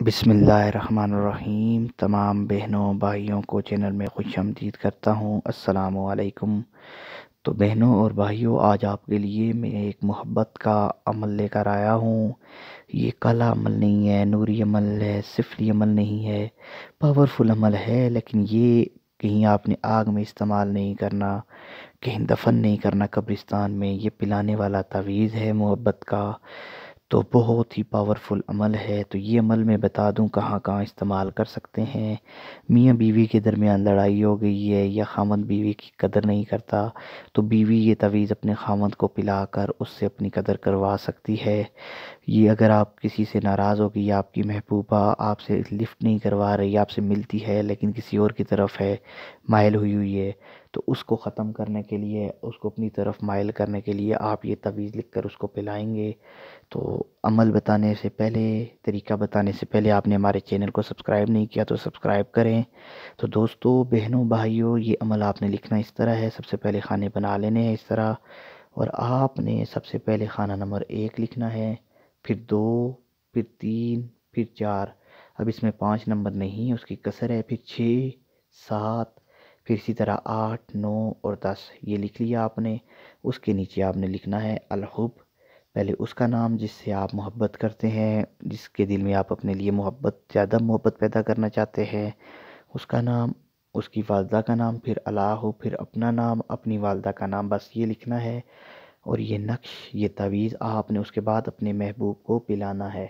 بسم اللہ الرحمن الرحیم۔ تمام بہنوں بھائیوں کو چینل میں خوش آمدید کرتا ہوں۔ السلام علیکم۔ تو بہنوں اور بھائیوں، آج آپ کے لیے میں ایک محبت کا عمل لے کر آیا ہوں۔ یہ کلا عمل نہیں ہے، نوری عمل ہے صفری عمل نہیں ہے۔ پاورفل عمل ہے، لیکن یہ کہیں آپ نے آگ میں استعمال نہیں کرنا، کہیں دفن نہیں کرنا قبرستان میں۔ یہ پلانے والا تعویذ ہے محبت کا۔ تو بہت ہی پاورفل عمل ہے۔ تو یہ عمل میں بتا دوں کہاں کہاں استعمال کر سکتے ہیں۔ میاں بیوی کے درمیان لڑائی ہو گئی ہے یا خامد بیوی کی قدر نہیں کرتا، تو بیوی یہ تویز اپنے خامد کو پلا کر اس سے اپنی قدر کروا سکتی ہے۔ یہ اگر آپ کسی سے ناراض ہو گئی آپ کی محبوبہ آپ سے لفٹ نہیں کروا رہی، آپ سے ملتی ہے لیکن کسی اور کی طرف ہے، مائل ہوئی ہوئی ہے تو اس کو ختم کرنے کے لیے، اس کو اپنی طرف مائل کرنے کے لیے آپ یہ تویز لکھ کر اس کو پلائیں گے۔ تو عمل بتانے سے پہلے، طریقہ بتانے سے پہلے آپ نے ہمارے چینل کو سبسکرائب نہیں کیا تو سبسکرائب کریں۔ تو دوستو، بہنوں، بھائیوں، یہ عمل آپ نے لکھنا اس طرح ہے۔ سب سے پہلے کھانے بنا لینے ہیں اس طرح۔ اور آپ نے سب سے پہلے خانہ نمبر ایک لکھنا ہے، پھر دو، پھر تین، پھر چار۔ اب اس میں پانچ نمبر نہیں، اس کی کثر ہے۔ پھر چھ، سات پھر اسی طرح آٹھ، نو اور دس، یہ لکھ لیا آپ نے۔ اس کے نیچے آپ نے لکھنا ہے الحب۔ پہلے اس کا نام جس سے آپ محبت کرتے ہیں، جس کے دل میں آپ اپنے لیے محبت، زیادہ محبت پیدا کرنا چاہتے ہیں، اس کا نام، اس کی والدہ کا نام، پھر اللہ ہو پھر اپنا نام، اپنی والدہ کا نام، بس یہ لکھنا ہے۔ اور یہ نقش، یہ تعویذ آپ نے اس کے بعد اپنے محبوب کو پلانا ہے۔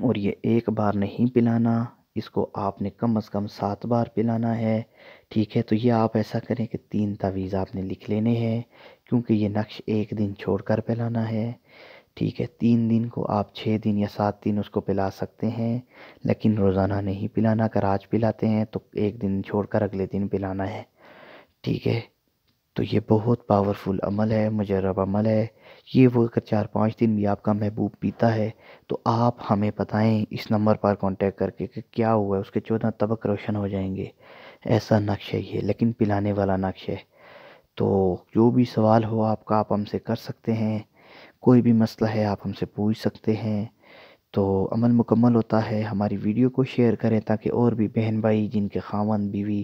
اور یہ ایک بار نہیں پلانا۔ اس کو آپ نے کم از کم سات بار پلانا ہے۔ ٹھیک ہے، تو یہ آپ ایسا کریں کہ تین تعویذ آپ نے لکھ لینے ہیں، کیونکہ یہ نقش ایک دن چھوڑ کر پلانا ہے۔ ٹھیک ہے، تین دن کو آپ چھ دن یا سات دن اس کو پلا سکتے ہیں، لیکن روزانہ نہیں پلانا۔ اگر آج پلاتے ہیں تو ایک دن چھوڑ کر اگلے دن پلانا ہے۔ ٹھیک ہے تو یہ بہت پاورفل عمل ہے، مجرب عمل ہے۔ یہ وہ اگر چار پانچ دن بھی آپ کا محبوب پیتا ہے، تو آپ ہمیں بتائیں اس نمبر پر کانٹیکٹ کر کے کہ کیا ہوا ہے، اس کے چودہ طبق روشن ہو جائیں گے۔ ایسا نقش ہے یہ، لیکن پلانے والا نقش ہے۔ تو جو بھی سوال ہو آپ کا، آپ ہم سے کر سکتے ہیں۔ کوئی بھی مسئلہ ہے، آپ ہم سے پوچھ سکتے ہیں۔ تو عمل مکمل ہوتا ہے۔ ہماری ویڈیو کو شیئر کریں تاکہ اور بھی بہن بھائی جن کے خاون بیوی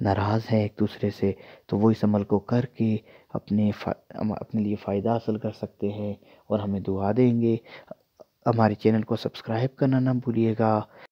ناراض ہیں ایک دوسرے سے، تو وہ اس عمل کو کر کے اپنے اپنے لیے فائدہ حاصل کر سکتے ہیں اور ہمیں دعا دیں گے۔ ہمارے چینل کو سبسکرائب کرنا نہ بھولیے گا۔